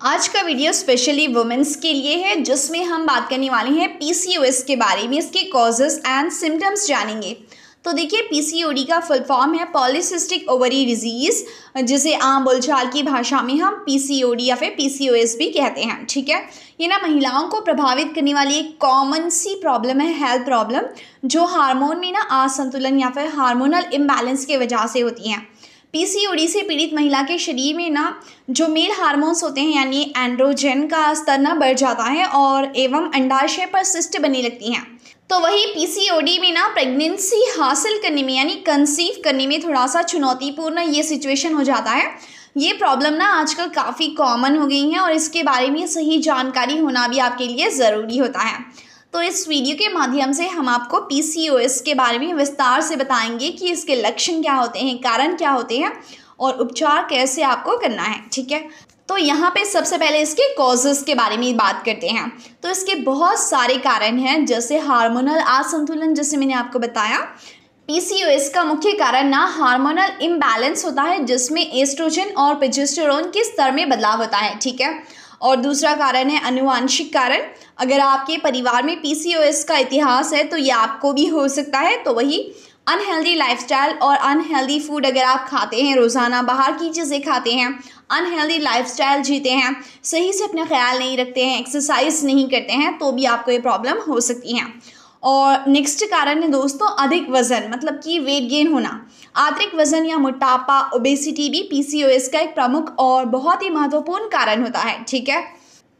आज का video specially women's के लिए है, जिसमें हम बात करने वाले हैं पीसीओएस के बारे में, इसके कॉजेज एंड सिम्टम्स जानेंगे। तो देखिए पीसीओडी का फुल फॉर्म है पॉलिसिस्टिक ओवरी डिज़ीज़ जिसे आम बोलचाल की भाषा में हम पीसीओडी या फिर पीसीओएस भी कहते हैं, ठीक है? ये ना महिलाओं को प्रभावित करने वाली एक कॉमन सी प्रॉब्लम है हेल्थ प्रॉब्लम जो हार्मोन में ना असंतुलन या फिर हार्मोनल इम्बैलेंस की वजह से होती हैं। पीसीओडी से पीड़ित महिला के शरीर में ना जो मेल हार्मोन्स होते हैं, यानी एंड्रोजन का स्तर ना बढ़ जाता है और एवं अंडाशय पर सिस्ट बनने लगती हैं। तो वही पीसीओडी में ना प्रेगनेंसी हासिल करने में, यानी कंसीव करने में थोड़ा सा चुनौतीपूर्ण ये सिचुएशन हो जाता है। ये प्रॉब्लम ना आजकल काफ़ी कॉमन हो गई है और इसके बारे में सही जानकारी होना भी आपके लिए ज़रूरी होता है। तो इस वीडियो के माध्यम से हम आपको पीसीओएस के बारे में विस्तार से बताएँगे कि इसके लक्षण क्या होते हैं, कारण क्या होते हैं और उपचार कैसे आपको करना है, ठीक है? तो यहाँ पे सबसे पहले इसके कॉजेज़ के बारे में बात करते हैं। तो इसके बहुत सारे कारण हैं, जैसे हार्मोनल असंतुलन, जैसे मैंने आपको बताया। पीसीओएस का मुख्य कारण ना हार्मोनल इम्बैलेंस होता है, जिसमें एस्ट्रोजन और प्रोजेस्टेरोन के स्तर में बदलाव होता है, ठीक है? और दूसरा कारण है अनुवांशिक कारण। अगर आपके परिवार में पीसीओएस का इतिहास है तो ये आपको भी हो सकता है तो वही अनहेल्दी लाइफस्टाइल और अनहेल्दी फ़ूड अगर आप खाते हैं, रोज़ाना बाहर की चीज़ें खाते हैं अनहेल्दी लाइफस्टाइल जीते हैं, सही से अपना ख्याल नहीं रखते हैं एक्सरसाइज नहीं करते हैं तो भी आपको ये प्रॉब्लम हो सकती हैं। और नेक्स्ट कारण है दोस्तों, अधिक वज़न मतलब कि वेट गेन होना। आंतरिक वज़न या मोटापा ओबेसिटी भी पीसीओएस का एक प्रमुख और बहुत ही महत्वपूर्ण कारण होता है, ठीक है?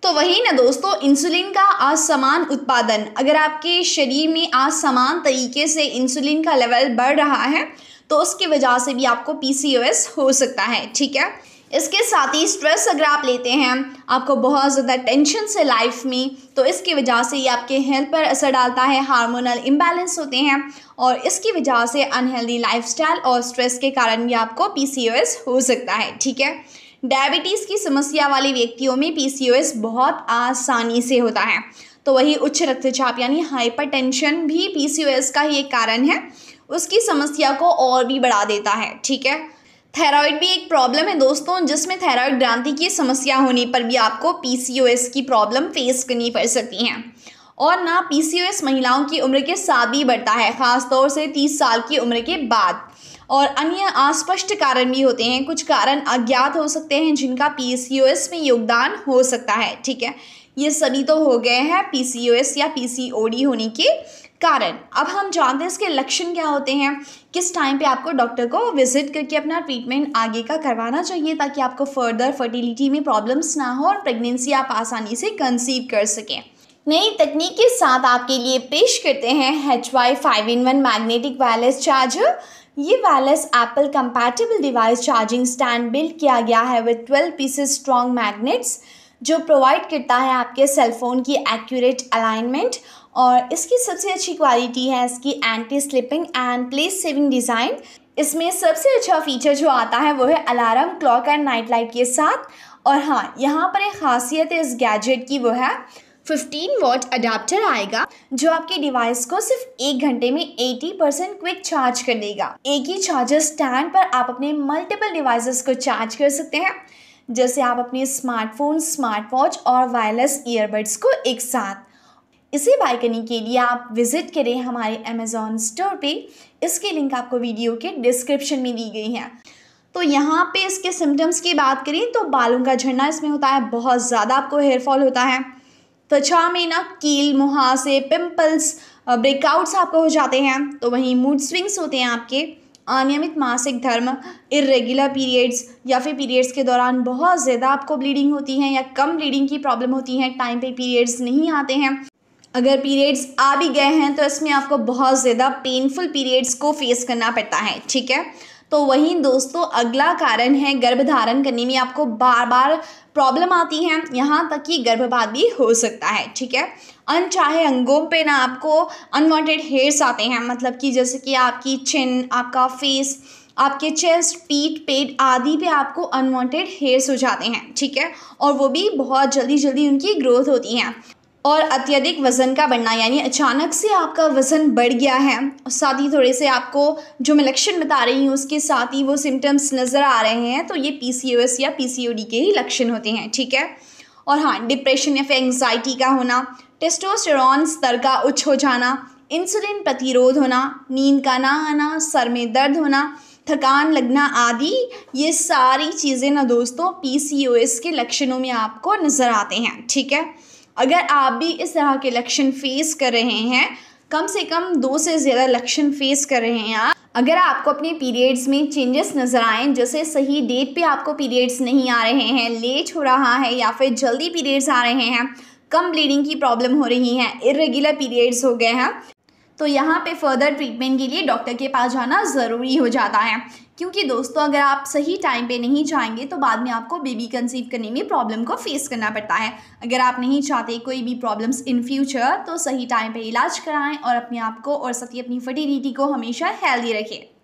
तो वही ना दोस्तों इंसुलिन का असमान उत्पादन। अगर आपके शरीर में असमान तरीके से इंसुलिन का लेवल बढ़ रहा है तो उसकी वजह से भी आपको पीसीओएस हो सकता है, ठीक है? इसके साथ ही स्ट्रेस अगर आप लेते हैं, आपको बहुत ज़्यादा टेंशन से लाइफ में तो इसकी वजह से ये आपके हेल्थ पर असर डालता है हार्मोनल इम्बैलेंस होते हैं और इसकी वजह से अनहेल्दी लाइफस्टाइल और स्ट्रेस के कारण भी आपको पीसीओएस हो सकता है, ठीक है? डायबिटीज़ की समस्या वाले व्यक्तियों में पीसीओएस बहुत आसानी से होता है। तो वही उच्च रक्तचाप यानी हाइपरटेंशन भी पीसीओएस का ही एक कारण है। उसकी समस्या को और भी बढ़ा देता है, ठीक है? थायराइड भी एक प्रॉब्लम है दोस्तों, जिसमें थायराइड ग्रांति की समस्या होने पर भी आपको पीसीओएस की प्रॉब्लम फेस करनी पड़ सकती हैं। और ना पीसीओएस महिलाओं की उम्र के साथ भी बढ़ता है, ख़ासतौर से तीस साल की उम्र के बाद। और अन्य अस्पष्ट कारण भी होते हैं, कुछ कारण अज्ञात हो सकते हैं जिनका पीसीओएस में योगदान हो सकता है, ठीक है? ये सभी तो हो गए हैं पीसीओएस या पीसीओडी होने के कारण, अब हम जानते हैं इसके लक्षण क्या होते हैं। किस टाइम पे आपको डॉक्टर को विज़िट करके अपना ट्रीटमेंट आगे का करवाना चाहिए ताकि आपको फर्दर फर्टिलिटी में प्रॉब्लम्स ना हो और प्रेगनेंसी आप आसानी से कंसीव कर सकें। नई तकनीक के साथ आपके लिए पेश करते हैं H Y five in one magnetic wireless charger ये wireless Apple compatible device charging stand build किया गया है with twelve pieces strong magnets जो प्रोवाइड करता है आपके सेलफोन की एक्यूरेट अलाइनमेंट और इसकी सबसे अच्छी क्वालिटी है इसकी anti slipping and place saving design इसमें सबसे अच्छा फीचर जो आता है वो है alarm clock and night light के साथ. और हाँ यहाँ पर एक खासियत है इस गैजेट की, वो है 15 वॉट अडाप्टर आएगा, जो आपके डिवाइस को सिर्फ़ एक घंटे में 80 परसेंट क्विक चार्ज कर देगा। एक ही चार्जर स्टैंड पर आप अपने मल्टीपल डिवाइसेस को चार्ज कर सकते हैं, जैसे आप अपने स्मार्टफ़ोन स्मार्ट वॉच और वायरलेस ईयरबड्स को एक साथ। इसे बाय करने के लिए आप विज़िट करें हमारे अमेज़ॉन स्टोर पे। इसकी लिंक आपको वीडियो के डिस्क्रिप्शन में दी गई है। तो यहाँ पे इसके सिम्टम्स की बात करें तो बालों का झड़ना इसमें होता है, बहुत ज़्यादा आपको हेयर फॉल होता है। त्वचा में ना कील, मुहासे पिंपल्स ब्रेकआउट्स आपको हो जाते हैं। तो वहीं मूड स्विंग्स होते हैं आपके। अनियमित मासिक धर्म इरेगुलर पीरियड्स या फिर पीरियड्स के दौरान बहुत ज़्यादा आपको ब्लीडिंग होती है या कम ब्लीडिंग की प्रॉब्लम होती है। टाइम पे पीरियड्स नहीं आते हैं। अगर पीरियड्स आ भी गए हैं तो इसमें आपको बहुत ज़्यादा पेनफुल पीरियड्स को फेस करना पड़ता है, ठीक है? तो वहीं दोस्तों, अगला कारण है गर्भधारण करने में आपको बार बार प्रॉब्लम आती है, यहाँ तक कि गर्भपात भी हो सकता है, ठीक है? अनचाहे अंगों पे ना आपको अनवांटेड हेयर्स आते हैं मतलब कि जैसे कि आपकी चिन आपका फेस आपके चेस्ट पीठ पेट आदि पे आपको अनवांटेड हेयर्स हो जाते हैं, ठीक है? और वो भी बहुत जल्दी जल्दी उनकी ग्रोथ होती हैं। और अत्यधिक वज़न का बढ़ना, यानी अचानक से आपका वज़न बढ़ गया है। और साथ ही थोड़े से आपको जो मैं लक्षण बता रही हूँ, उसके साथ ही वो सिम्टम्स नज़र आ रहे हैं तो ये पीसीओएस या पीसीओडी के ही लक्षण होते हैं, ठीक है? और हाँ डिप्रेशन या फिर एंगजाइटी का होना टेस्टोस्टेरॉन स्तर का उच्च हो जाना इंसुलिन प्रतिरोध होना, नींद का ना आना, सर में दर्द होना, थकान लगना आदि, ये सारी चीज़ें ना दोस्तों पीसीओएस के लक्षणों में आपको नज़र आते हैं, ठीक है? अगर आप भी इस तरह के लक्षण फेस कर रहे हैं, कम से कम दो से ज़्यादा लक्षण फेस कर रहे हैं आप। अगर आपको अपने पीरियड्स में चेंजेस नज़र आएँ, जैसे सही डेट पे आपको पीरियड्स नहीं आ रहे हैं लेट हो रहा है या फिर जल्दी पीरियड्स आ रहे हैं, कम ब्लीडिंग की प्रॉब्लम हो रही है इरेगुलर पीरियड्स हो गए हैं तो यहाँ पे फर्दर ट्रीटमेंट के लिए डॉक्टर के पास जाना ज़रूरी हो जाता है। क्योंकि दोस्तों, अगर आप सही टाइम पे नहीं जाएँगे तो बाद में आपको बेबी कंसीव करने में प्रॉब्लम को फेस करना पड़ता है। अगर आप नहीं चाहते कोई भी प्रॉब्लम्स इन फ्यूचर तो सही टाइम पे इलाज कराएँ और अपने आप को और ही अपनी फर्टिलिटी को हमेशा हेल्दी रखें।